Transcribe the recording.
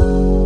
you.